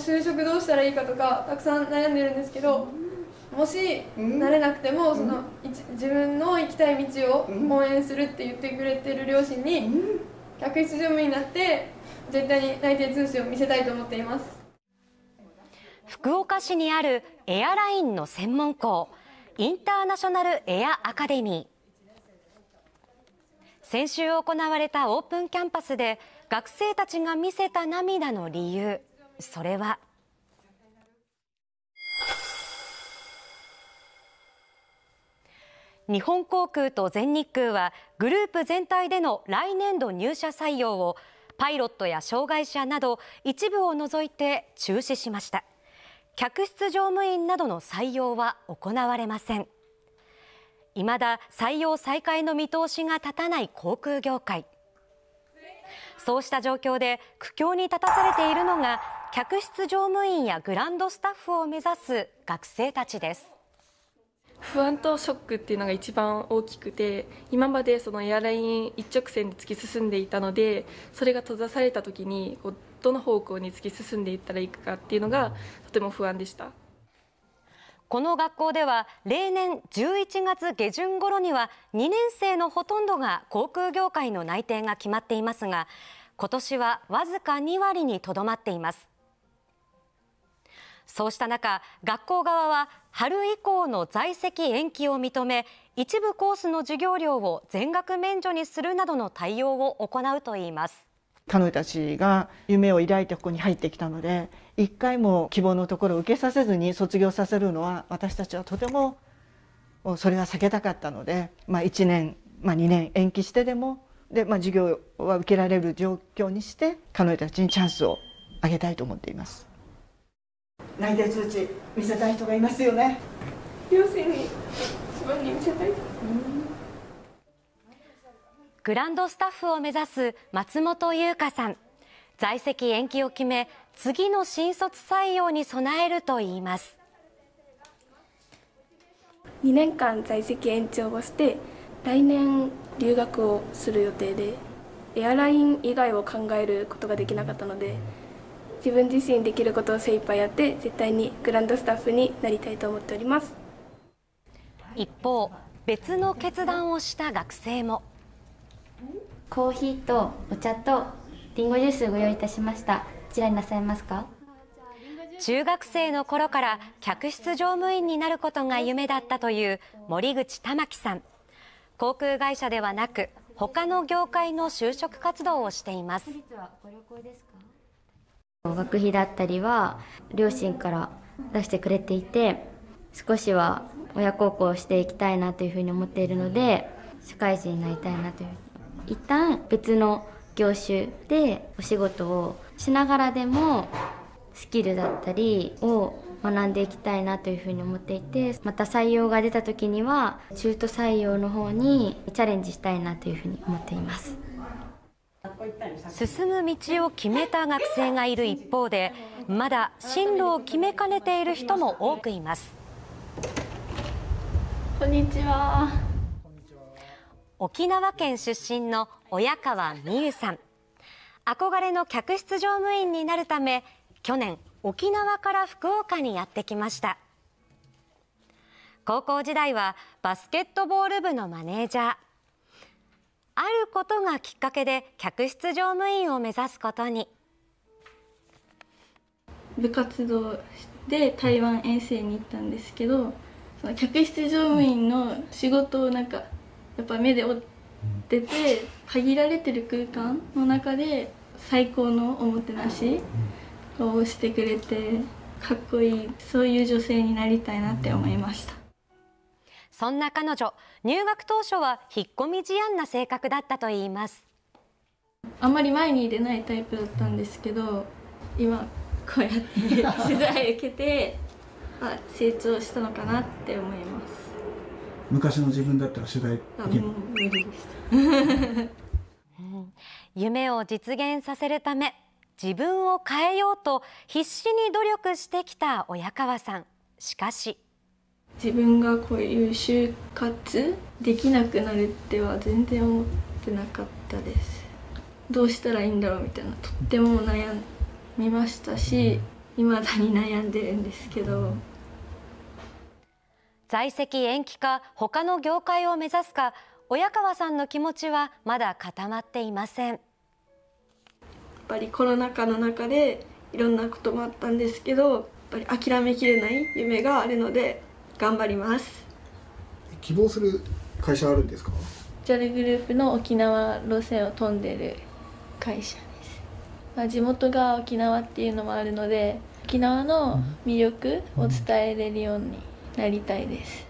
就職どうしたらいいかとかたくさん悩んでるんですけどもしなれなくてもその自分の行きたい道を応援するって言ってくれてる両親に客室乗務員になって絶対に内定通信を見せたいと思っています。福岡市にあるエアラインの専門校インターナショナルエアアカデミー。先週行われたオープンキャンパスで学生たちが見せた涙の理由それは。日本航空と全日空はグループ全体での来年度入社採用をパイロットや障害者など一部を除いて中止しました。客室乗務員などの採用は行われません。いまだ採用再開の見通しが立たない航空業界。そうした状況で苦境に立たされているのが客室乗務員やグランドスタッフを目指す学生たちです。不安とショックっていうのが一番大きくて今までそのエアライン一直線で突き進んでいたのでそれが閉ざされた時にこうどの方向に突き進んでいったらいいかっていうのがとても不安でした。この学校では例年11月下旬頃には2年生のほとんどが航空業界の内定が決まっていますが今年はわずか2割にとどまっていますそうした中学校側は春以降の在籍延期を認め一部コースの授業料を全額免除にするなどの対応を行うといいます。彼女たちが夢を抱いてここに入ってきたので一回も希望のところを受けさせずに卒業させるのは私たちはとてもそれは避けたかったので、まあ、1年、まあ、2年延期してでもで、まあ、授業は受けられる状況にして彼女たちにチャンスをあげたいと思っています。内定通知見せたい人がいますよね。両親に自分に見せたい、グランドスタッフを目指す松本優香さん。在籍延期を決め次の新卒採用に備えるといいます。2年間在籍延長をして来年留学をする予定でエアライン以外を考えることができなかったので自分自身できることを精一杯やって絶対にグランドスタッフになりたいと思っております。一方別の決断をした学生も。コーヒーとお茶とリンゴジュースご用意いたしました。こちらになさいますか？中学生の頃から客室乗務員になることが夢だったという森口玉樹さん。航空会社ではなく他の業界の就職活動をしています学費だったりは両親から出してくれていて少しは親孝行していきたいなというふうに思っているので社会人になりたいなという。一旦別の業種でお仕事をしながらでもスキルだったりを学んでいきたいなというふうに思っていてまた採用が出た時には中途採用の方にチャレンジしたいなというふうに思っています。進む道を決めた学生がいる一方でまだ進路を決めかねている人も多くいます。こんにちは。沖縄県出身の親川美優さん。憧れの客室乗務員になるため去年沖縄から福岡にやってきました。高校時代はバスケットボール部のマネージャーあることがきっかけで客室乗務員を目指すことに。部活動で台湾遠征に行ったんですけどその客室乗務員の仕事をなんかやっぱ目で追ってて限られてる空間の中で最高のおもてなしをしてくれてかっこいいそういう女性になりたいなって思いました。そんな彼女入学当初は引っ込み思案な性格だったといいます。あんまり前に出ないタイプだったんですけど今こうやって取材受けて あ成長したのかなって思います。昔の自分だったら取材あもう無理でした。夢を実現させるため自分を変えようと必死に努力してきた親川さん。しかし自分がこういう就活できなくなるっては全然思ってなかったです。どうしたらいいんだろうみたいなとっても悩みましたし未だに悩んでるんですけど。在籍延期か他の業界を目指すか親川さんの気持ちはまだ固まっていません。やっぱりコロナ禍の中でいろんなこともあったんですけどやっぱり諦めきれない夢があるので頑張ります。希望する会社あるんですか？JAL グループの沖縄路線を飛んでる会社です、まあ、地元が沖縄っていうのもあるので沖縄の魅力を伝えれるようになりたいです